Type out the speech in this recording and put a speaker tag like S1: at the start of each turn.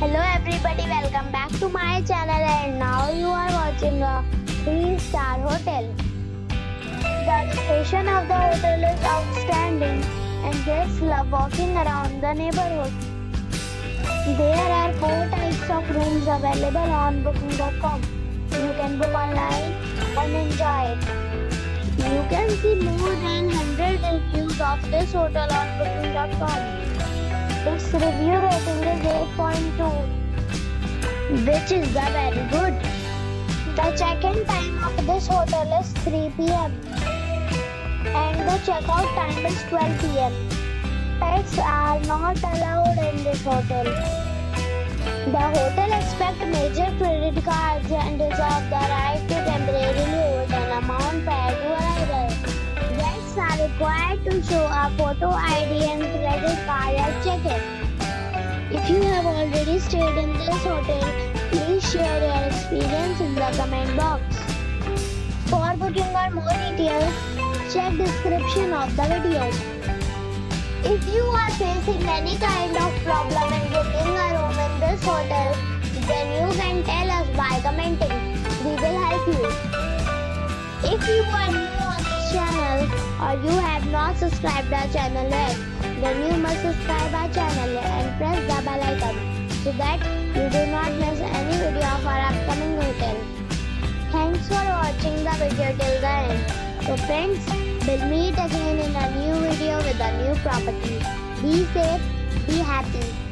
S1: Hello everybody, welcome back to my channel and now you are watching a 3-star hotel. The location of the hotel is outstanding and guests love walking around the neighborhood. There are 4 types of rooms available on booking.com. You can book online and enjoy it. You can see more than 100 reviews of this hotel on booking.com. Its review rating is 8.2, which is the very good. The check-in time of this hotel is 3 p.m. and the checkout time is 12 p.m. Pets are not allowed in this hotel. The hotel accepts major credit cards and required to show a photo ID and credit card at check-in. If you have already stayed in this hotel, please share your experience in the comment box. For booking or more details, check description of the video. If you are facing any kind of problem in booking a room in this hotel, then you can tell us by commenting. We will help you. If you are or you have not subscribed our channel yet, then you must subscribe our channel and press the bell icon so that you do not miss any video of our upcoming hotel. Thanks for watching the video till the end. So friends, we'll meet again in a new video with a new property. Be safe, be happy.